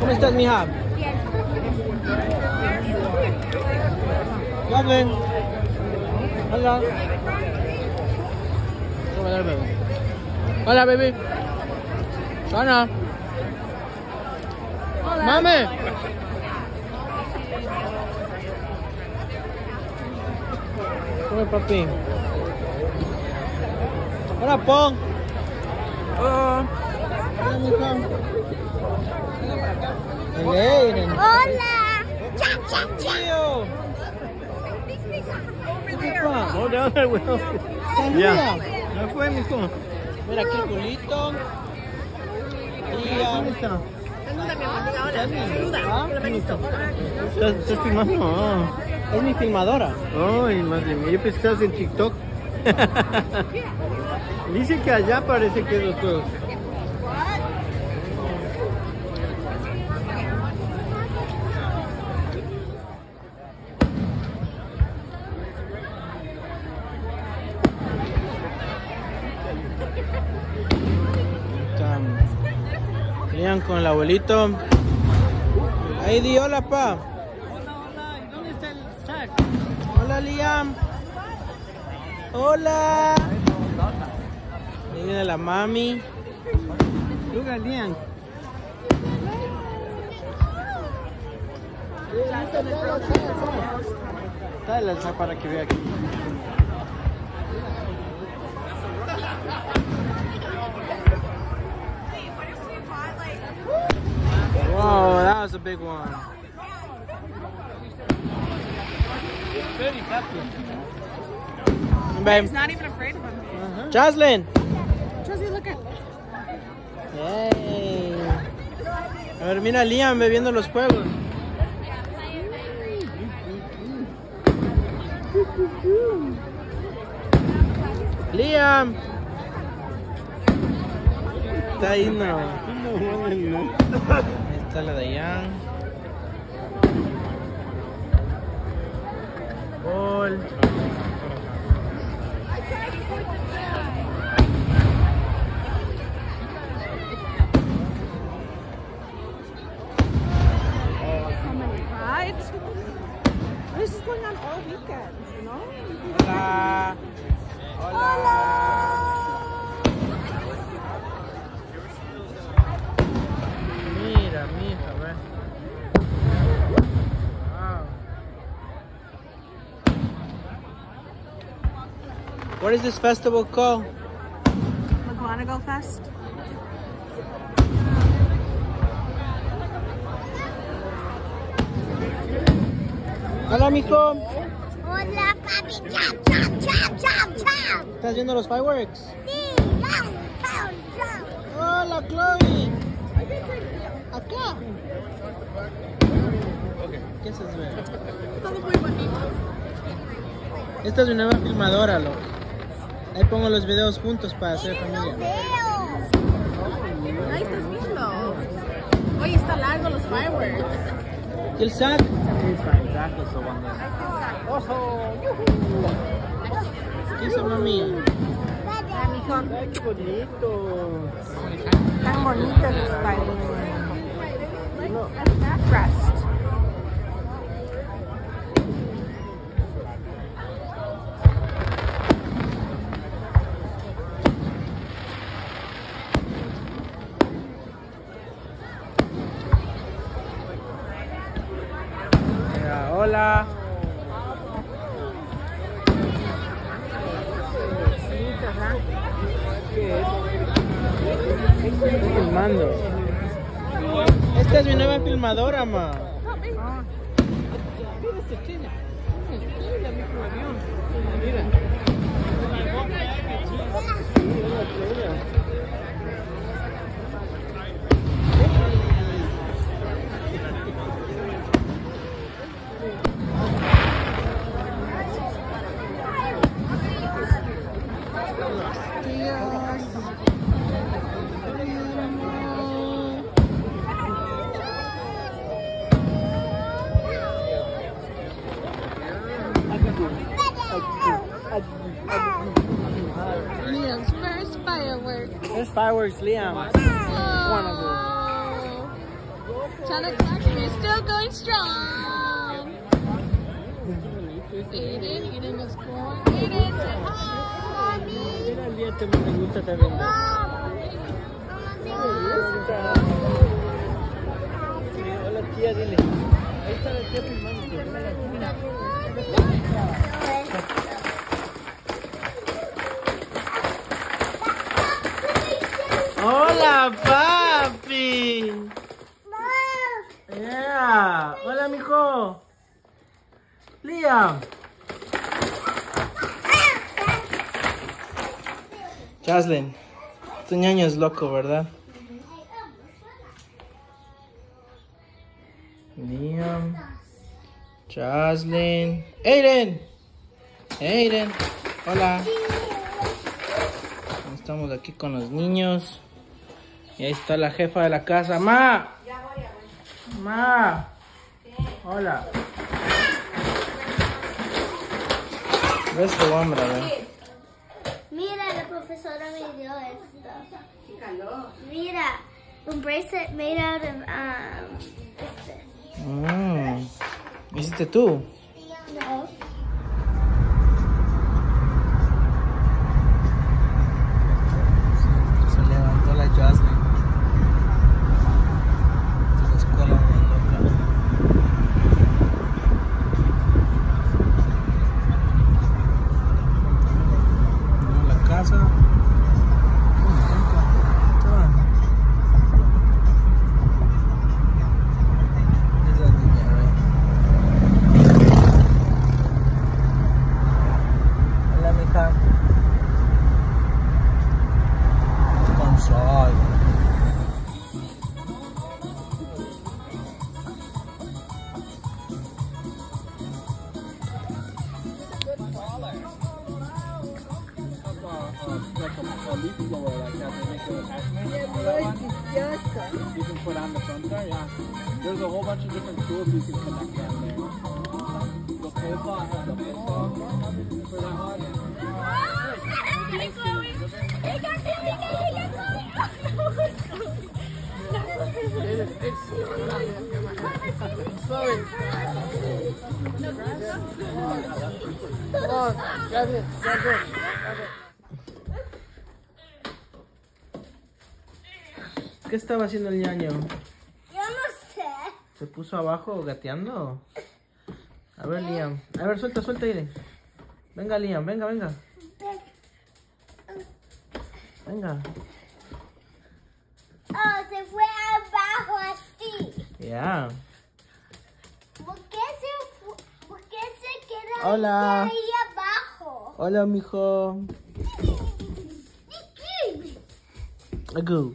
¿Cómo estás, mija? Jasmine. Hola. Hola. Hola, baby. Sana. Hola. Mami. Come, papi. Hola, Pong. Hola. Hola. Cha, cha, cha. Tío. ¿Qué pasa? No, ya, güey. Saluda. Ya. Ya fue, mijo. Mira aquí culito. Y ah, ¿Dónde está? ¿Ah? ¿Estás, estás filmando? Ah. Es mi filmadora. Ay, madre mía, yo pensé que estabas en TikTok. Dice que allá parece que es los juegos. Liam con el abuelito. Ahí di hola, pa. Hola, hola, ¿y dónde está el sac? Hola, Liam. Hola. Ahí viene la mami. Luga, Lian. Dale el sac para que vea aquí. Wow, that was a big one. Babe. not even afraid of him. Jocelyn. Josie, look at. Yay. A ver, mira a Liam bebiendo los juegos. Liam. Está ahí, no. No, no, no. Está la. Gol. What is this festival called? McGonagall Fest. Hola, mijo. Hola, papi. Chao, chao, chao, chao, chao. ¿Estás viendo los fireworks? Sí, chao, chao, chao. Hola, Chloe. Acá. ¿Qué es eso? Todo muy bonito. Esta es mi nueva filmadora, loco. Ahí pongo los videos juntos para hacer No familia. Ahí estás viendo. Oye, está largo los fireworks. ¿Y el sac? ¿Qué hizo mami? Ay, qué bonito. Tan bonitos los fireworks. Crest. Filmadora, ma. Liam's first firework. There's fireworks, Liam. Oh. go. Chandler Clarkson is still going strong. Aiden, Aiden is going. Aiden, say hi. Mira el día que más me gusta también. Hola tía, dile. Ahí está la tía filmando. Hola, papi. Yeah. Hola, mijo. Liam. Jaslyn, tu ñaño es loco, ¿verdad? Liam. Jaslyn. Aiden. Aiden. Hola. Estamos aquí con los niños. Y ahí está la jefa de la casa. ¡Ma! ¡Ma! Hola. ¿Ves tu hombre, ve? Mira, la profesora me dio esto. Mira, un bracelet made out of um, este. Mm. ¿Hiciste tú? No. Like a, leaf blower like that. They make an attachment that one. You can put on the front there, yeah. There's a whole bunch of different tools you can connect on there. The pole saw has the pole saw for that one. ¿Qué estaba haciendo el ñaño? Yo no sé. ¿Se puso abajo gateando? A ver, Liam. A ver, suelta, suelta, Irene. Venga, Liam, venga, venga. Venga. Oh, se fue abajo así. Ya. ¿Por qué se, fu- por qué se quedó Hola. ahí abajo? Hola, mijo. Agu.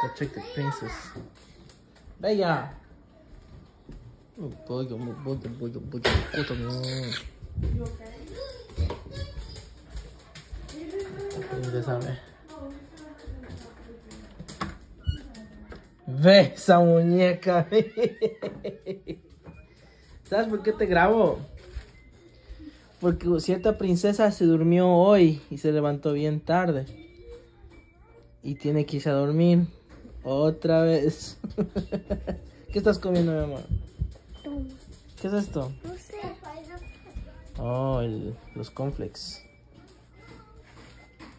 Go check the princess. Bella. Oh, pollo, oh, pollo, pollo, pollo, pollo. Ya sabe. Ve esa muñeca. ¿Sabes por qué te grabo? Porque cierta princesa se durmió hoy y se levantó bien tarde. Y tiene que irse a dormir. Otra vez. ¿Qué estás comiendo, mi amor? ¿Qué es esto? No sé. Oh, el- los cornflakes.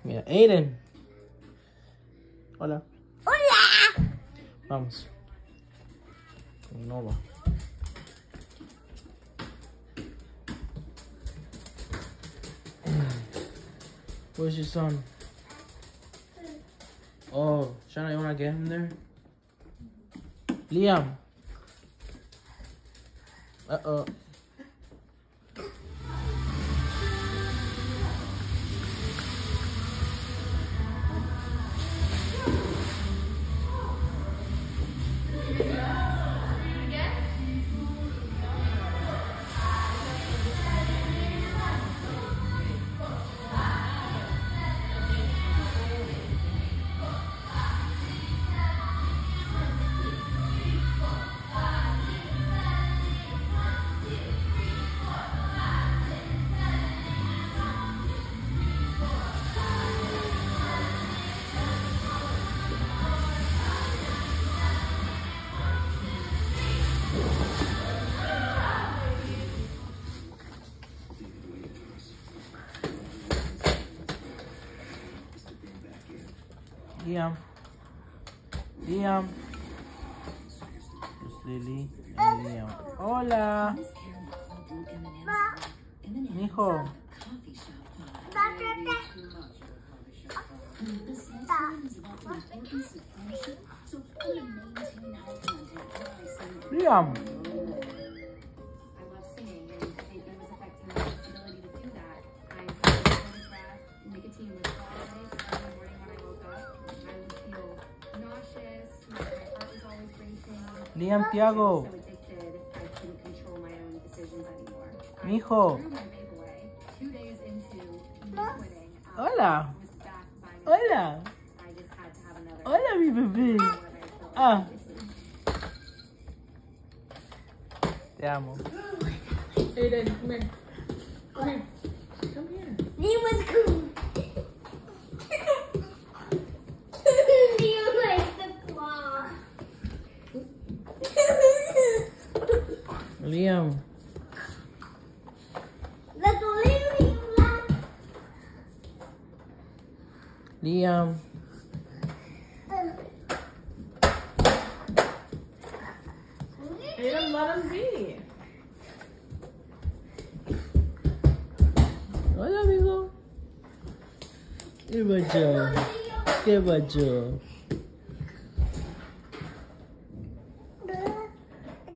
Mira, Aiden. Hola. ¡Hola! Vamos. Nova. Where's your son? Oh, Shana, you wanna get him there? Liam. Uh Liam. Liam. Es Lily y Liam. Hola. Hijo. Liam. Into me quitting, um, Hola. Hola. Hola, mi bebé. Ah. Te amo. Aiden, come here. Come here. Come here. Liam was cool. Liam likes the claw. Liam. Let's leave Liam. Liam. Aiden, let him be. Hola, amigo. ¿Qué pasó? ¿Qué pasó?